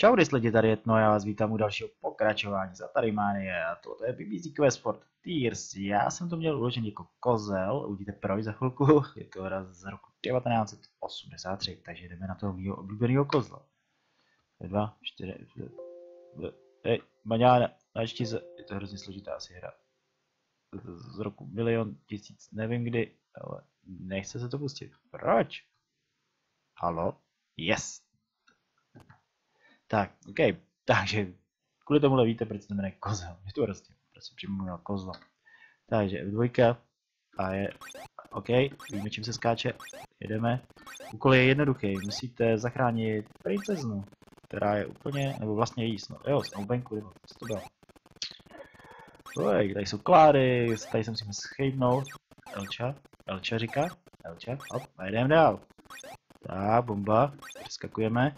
Čau lidi, tady je Tno, já vás vítám u dalšího pokračování za Tarimanie a to je BBC Quest for Tears. Já jsem to měl uložený jako kozel, uvidíte proč za chvilku, je to hra z roku 1983, takže jdeme na toho mýho oblíbeného kozla. Dva, čtyři, hej, maňána, načti se, je to hrozně složitá asi hra. Z roku milion, tisíc, nevím kdy, ale nechce se to pustit. Proč? Halo? Yes! Tak, OK. Takže kvůli tomuhle víte, proč se jmenuje kozel. Je to prostě, prostě připomínal kozlo. Takže F2 a je OK, víme čím se skáče, jedeme. Úkol je jednoduchý, musíte zachránit princeznu, která je úplně, nebo vlastně její sno, jo, snoubenku, nebo co to bylo. Oj, tady jsou klády, tady se musíme schejbnout. Elča, Elča říká, Elča, hop, a jdeme dál. Tak, bomba, přeskakujeme.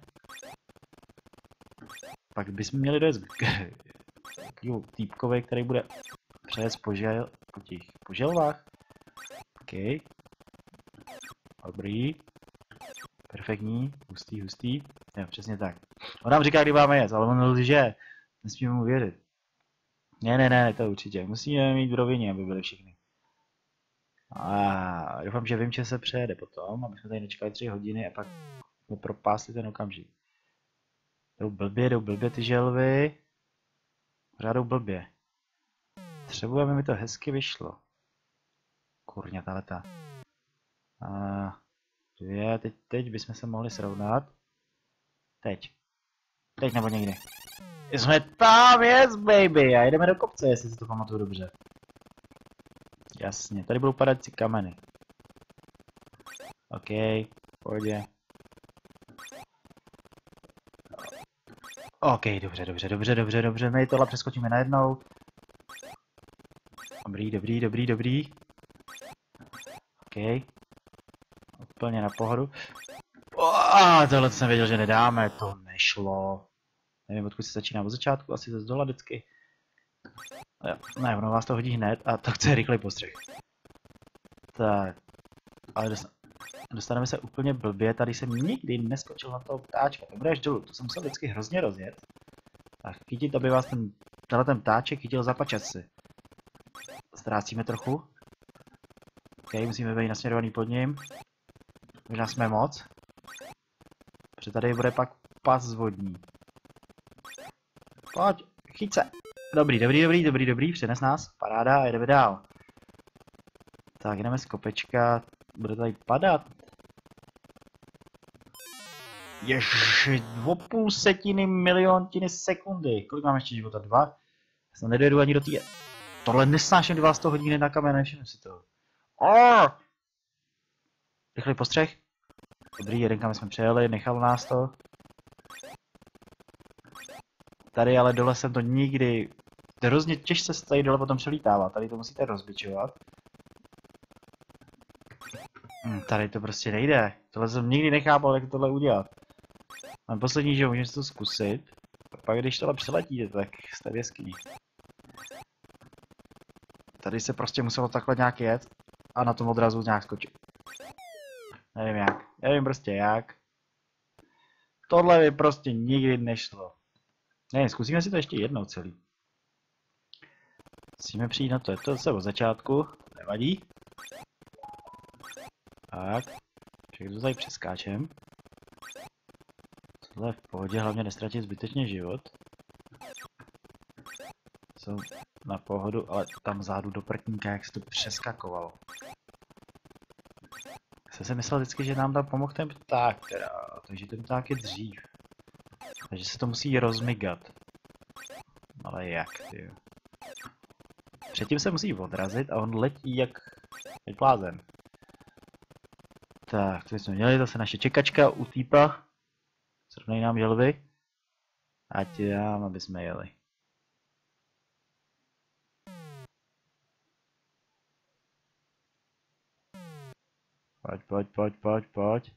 Pak bychom měli dojít k týpkovi, který bude přes požel, po těch poželvách. OK. Dobrý. Perfektní, hustý, hustý. Jo, přesně tak. On nám říká, kdy máme jet, ale on lže. Nesmíme mu věřit. Ne, ne, ne, to určitě. Musíme mít v rovině, aby byly všichni. A doufám, že vím, že se přejede potom, aby jsme tady nečekali tři hodiny a pak jsme propásli ten okamžik. Jdou blbě, jdou blbě ty želvy. Pořád jdou blbě. Třeba aby mi to hezky vyšlo. Kurňa ta leta. A dvě, teď, teď bychom se mohli srovnat. Teď. Teď nebo někdy. Jsme tam, yes baby! A jdeme do kopce, jestli si to pamatuju dobře. Jasně, tady budou padající kameny. OK, pohodě. OK, dobře, dobře, dobře, dobře, dobře, my tohle přeskočíme najednou. Dobrý, dobrý, dobrý, dobrý. OK. Úplně na pohodu. Oh, tohle jsem věděl, že nedáme, to nešlo. Nevím, odkud se začíná od začátku, asi ze zdola vždycky. Ne, ono vás to hodí hned a to chce rychlej postřeh. Tak. Ale dostaneme se úplně blbě, tady jsem nikdy neskočil na toho ptáčka, to bude až dolů, to jsem musel vždycky hrozně rozjet. Tak chytit, aby vás ten, tenhle ten ptáček chytil za pačaci. Ztrácíme trochu. OK, musíme být nasměrovaný pod ním. Možná jsme moc. Protože tady bude pak pas vodní. Pojď, chyť se. Dobrý, dobrý, dobrý, dobrý, dobrý, přenes nás, paráda a jdeme dál. Tak, jdeme z kopečka, bude tady padat. Ještě dvou půl setiny miliontiny sekundy. Kolik mám ještě života? Dva? Já jsem nedojedu ani do té... Tohle nesnáším 200 hodin na kamen, nevšimnu si to. Oh! Rychlý postřeh. Dobrý, jeden kam jsme přejeli, nechalo nás to. Tady ale dole jsem to nikdy... Hrozně těžce se tady dole potom přelítává, tady to musíte rozbičovat. Hm, tady to prostě nejde. Tohle jsem nikdy nechápal, jak tohle udělat. Mám poslední, že můžeme to zkusit. Pak když tohle přeletíte, tak jste v. Tady se prostě muselo takhle nějak jet a na tom odrazu nějak skočit. Nevím jak. Nevím prostě jak. Tohle by prostě nikdy nešlo. Ne, zkusíme si to ještě jednou celý. Musíme přijít na to, je to se od začátku, nevadí. Tak, všechno tady přeskáčem. Tohle v pohodě, hlavně nestratit zbytečně život. Jsou na pohodu, ale tam vzadu do prtníka, jak se to přeskakovalo. Jsem si myslel vždycky, že nám tam pomohl ten pták, teda, takže ten pták je dřív. Takže se to musí rozmigat. Ale jak, ty? Předtím se musí odrazit a on letí jak, jak blázen. Tak, to jsme měli, zase naše čekačka u týpa. Srovnej nám želvy. Ať dám, aby jsme jeli. Pojď, pojď, pojď, pojď, pojď.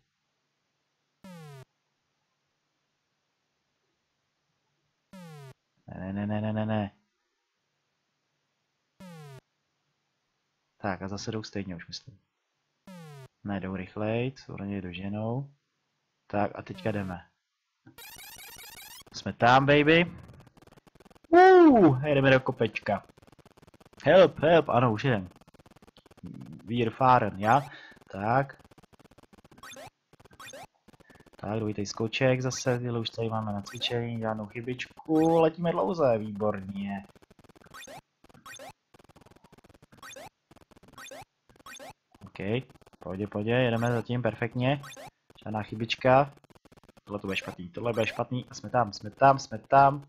Ne, ne, ne, ne, ne, ne. Tak a zase jdou stejně už myslím. Ne, jdou rychleji, souhrně do ženou. Tak a teďka jdeme. Jsme tam, baby. Uh, jedeme do kopečka. Help, help, ano, už jdem. Wir fahren, já? Tak. Tak, dvojitý skoček zase, tyhle už tady máme na cvičení, žádnou chybičku, letíme dlouze, výborně. OK, pojď, pojď, jedeme zatím perfektně. Žádná chybička. Tohle to bude špatný, tohle bude špatný. Jsme tam, jsme tam, jsme tam.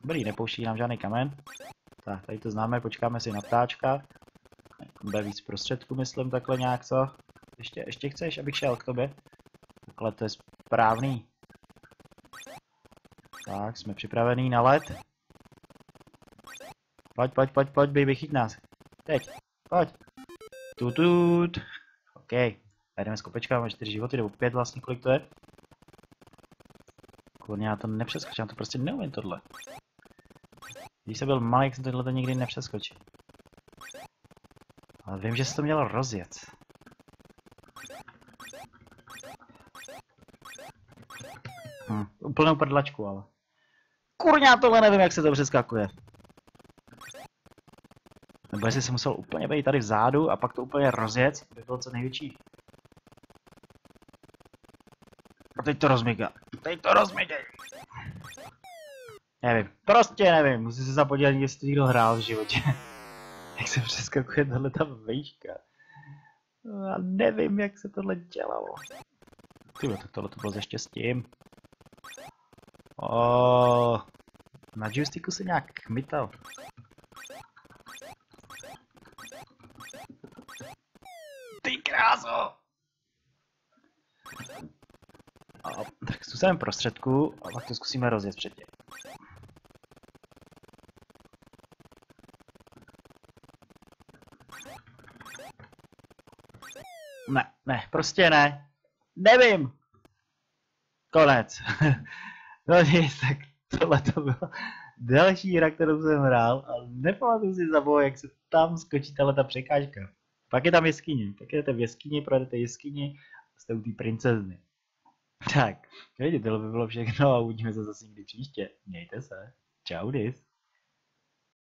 Dobrý, nepouští nám žádný kamen. Tak, tady to známe, počkáme si na ptáčka. Bude víc prostředků, myslím, takhle nějak, co? Ještě, ještě chceš, abych šel k tobě? Takhle to je správný. Tak, jsme připravený na let. Pojď, pojď, pojď, pojď, baby, chyť nás. Teď, pojď. Tutut. OK. Jdeme s kopečka, máme čtyři životy, nebo pět vlastně, kolik to je? Kurně, já to nepřeskočím, já to prostě neumím tohle. Když jsem byl malý, jsem tohle nikdy nepřeskočil. Ale vím, že se to mělo rozjet. Hm, úplnou prdlačku, ale. Kurňa, já tohle nevím, jak se to přeskakuje. Nebo jestli jsem musel úplně být tady vzadu a pak to úplně rozjet, by bylo co největší. A teď to rozmyga. Teď to rozmygej. Nevím, prostě nevím, musím se zapodívat, jestli to někdo hrál v životě. jak se přeskakuje tohle ta vejška. Já nevím, jak se tohle dělalo. Tyhle, tak tohle to bylo ze štěstím. Oh, na joysticku se nějak kmital. Ty kráso! A, tak zůstaneme prostředku a pak to zkusíme rozjet předtím. Ne, ne, prostě ne. Nevím. Konec. no nic, tak tohle to byla další hra, kterou jsem hrál, ale nepamatuju si za boj, jak se tam skočí tahle ta překážka. Pak je tam jeskyně, tak jdete v jeskyni, projedete jeskyni a jste u té princezny. Tak, vidíte, tohle by bylo všechno a uvidíme se zase někdy příště. Mějte se. Čau, dis.